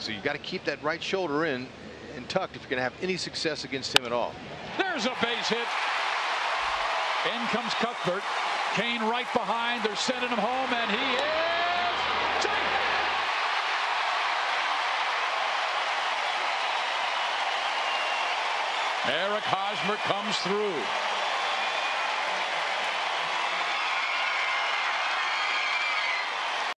So you got to keep that right shoulder in and tucked if you're going to have any success against him at all. There's a base hit. In comes Cuthbert. Cain right behind. They're sending him home, and he is. Eric Hosmer comes through.